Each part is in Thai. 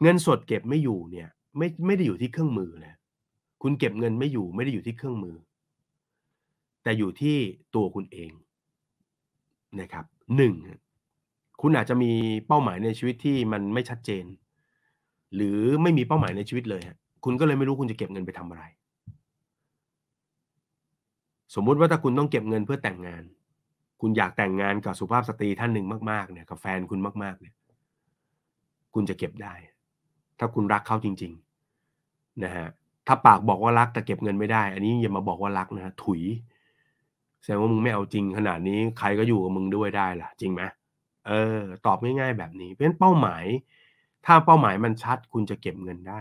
เงินสดเก็บไม่อยู่เนี่ย ไม่ไม่ได้อยู่ที่เครื่องมือนะคุณเก็บเงินไม่อยู่ไม่ได้อยู่ที่เครื่องมือ แต่อยู่ที่ตัวคุณเองนะครับหนึ่งคุณอาจจะมีเป้าหมายในชีวิตที่มันไม่ชัดเจน หรือไม่มีเป้าหมายในชีวิตเลยฮะคุณก็เลยไม่รู้คุณจะเก็บเงินไปทำอะไร สมมุติว่าถ้าคุณต้องเก็บเงินเพื่อแต่งงาน คุณอยากแต่งงานกับสุภาพสตรีท่านหนึ่งมากๆเนี่ยกับแฟนคุณมากๆเนี่ย คุณจะเก็บได้ ถ้าคุณรักเขาจริงๆนะฮะถ้าปากบอกว่ารักแต่เก็บเงินไม่ได้ อันนี้อย่ามาบอกว่ารักนะถุย แสดงว่ามึงไม่เอาจริงขนาดนี้ใครก็อยู่กับมึงด้วยได้ล่ะ จริงไหมเออ ตอบง่ายๆแบบนี้ เพราะฉะนั้นเป้าหมาย ถ้าเป้าหมายมันชัด คุณจะเก็บเงินได้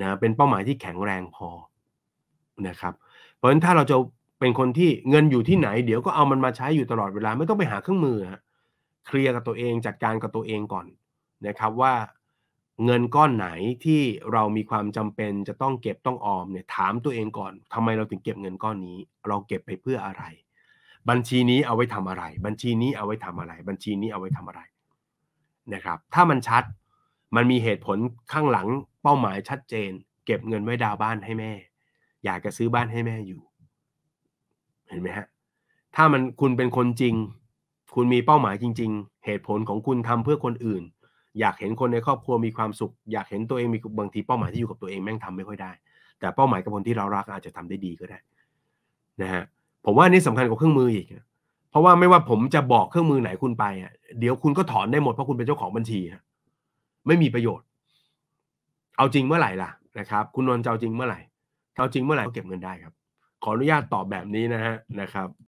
นะเป็นเป้าหมายที่แข็งแรงพอนะครับ เพราะฉะนั้นถ้าเราจะเป็นคนที่เงินอยู่ที่ไหน เดี๋ยวก็เอามันมาใช้อยู่ตลอดเวลาไม่ต้องไปหาเครื่องมือฮะเคลียร์กับตัวเองจัดการกับตัวเองก่อนนะครับว่า เงินก้อนไหนที่เรามีความจำเป็นจะต้องเก็บต้องออมเนี่ยถามตัวเองก่อนทำไมเราถึงเก็บเงินก้อนนี้ เราเก็บไปเพื่ออะไร บัญชีนี้เอาไว้ทำอะไร บัญชีนี้เอาไว้ทำอะไร บัญชีนี้เอาไว้ทำอะไรนะครับ ถ้ามันชัดมันมีเหตุผลข้างหลังเป้าหมายชัดเจน เก็บเงินไว้ดาวบ้านให้แม่ อยากจะซื้อบ้านให้แม่อยู่ เห็นไหมฮะถ้ามันคุณเป็นคนจริง คุณมีเป้าหมายจริง ๆ เหตุผลของคุณทำเพื่อคนอื่น อยากเห็นคนในครอบครัวมีความสุข อยากเห็นตัวเองมีบางทีเป้าหมายที่อยู่กับตัวเองแม่งทำไม่ค่อยได้ แต่เป้าหมายกับคนที่เรารักอาจจะทำได้ดีก็ได้นะฮะผมว่านี่สำคัญกว่าเครื่องมืออีกเพราะว่าไม่ว่าผมจะบอกเครื่องมือไหนคุณไปอะเดี๋ยวคุณก็ถอนได้หมดเพราะคุณเป็นเจ้าของบัญชีฮะไม่มีประโยชน์ เอาจริงเมื่อไหร่ล่ะนะครับ คุณนนท์จะเอาจริงเมื่อไหร่เอาจริงเมื่อไหร่ก็เก็บเงินได้ครับ ขออนุญาตตอบแบบนี้นะฮะนะครับ